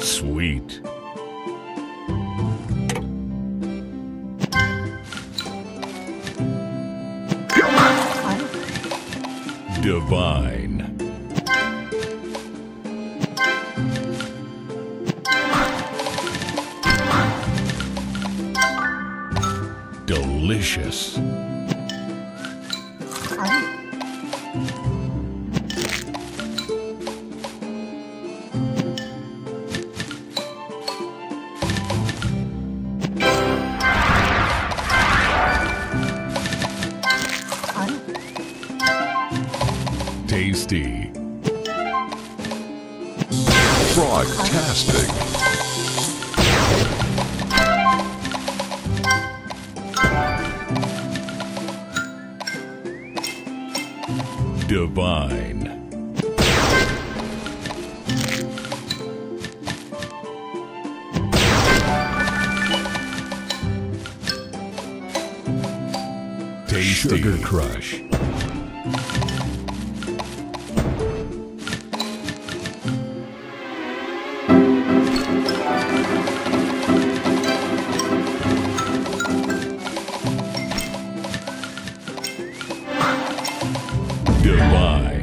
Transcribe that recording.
Sweet. Divine. Delicious. Tasty. Frogtastic. Divine. Tasty. Sugar Crush. Goodbye.